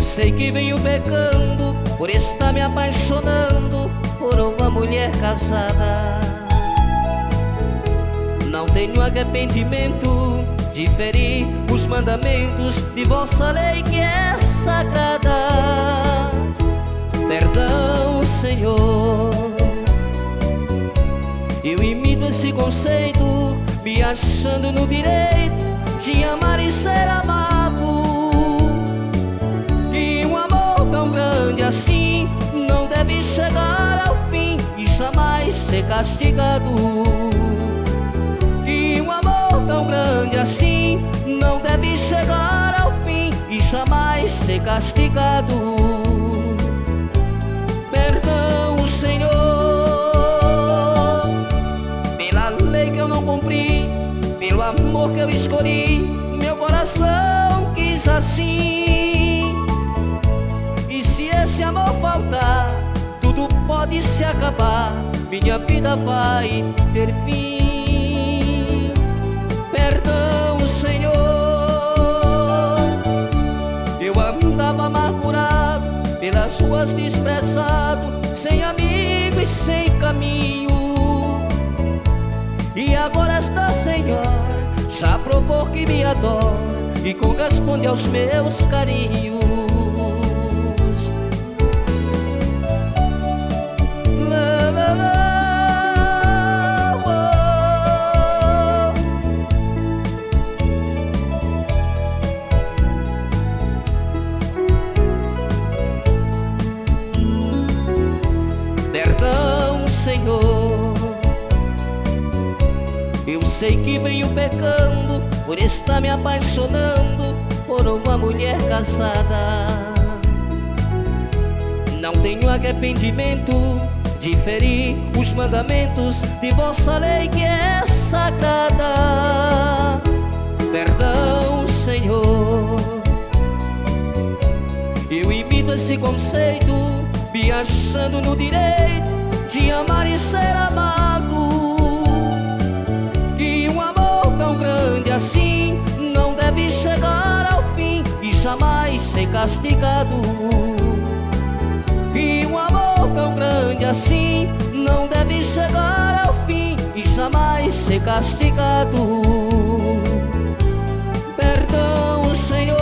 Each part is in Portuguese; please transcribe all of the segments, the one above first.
sei que venho pecando por estar me apaixonando por uma mulher casada. Não tenho arrependimento de ferir os mandamentos de vossa lei que é sagrada. Perdão, Senhor. Eu imito esse conceito, me achando no direito de amar e ser amado. Castigado. E um amor tão grande assim não deve chegar ao fim e jamais ser castigado. Perdão, Senhor, pela lei que eu não cumpri, pelo amor que eu escolhi, meu coração quis assim. E se esse amor faltar, tudo pode se acabar, minha vida vai ter fim. Perdão, Senhor, eu andava amargurado pelas ruas desprezado, sem amigo e sem caminho. E agora esta senhora já provou que me adora e corresponde aos meus carinhos. Eu sei que venho pecando por estar me apaixonando por uma mulher casada. Não tenho arrependimento de ferir os mandamentos de vossa lei que é sagrada. Perdão, Senhor. Eu imito esse conceito, me achando no direito de amar e ser amado. Castigado. E um amor tão grande assim não deve chegar ao fim e jamais ser castigado. Perdão, Senhor,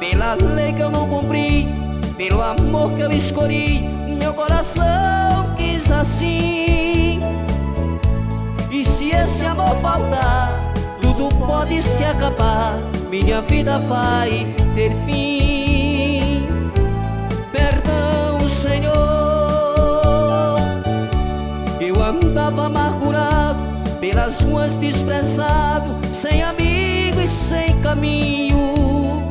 pela lei que eu não cumpri, pelo amor que eu escolhi, meu coração quis assim. E se esse amor faltar, tudo pode se acabar, minha vida vai ter fim. Perdão, Senhor, eu andava amargurado pelas ruas desprezado, sem amigo e sem caminho.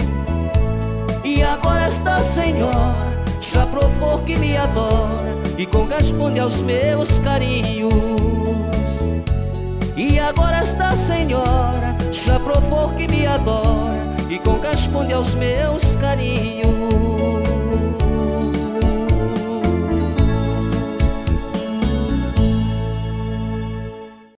E agora esta senhora já provou que me adora e corresponde aos meus carinhos. Provou que me adora e corresponde aos meus carinhos.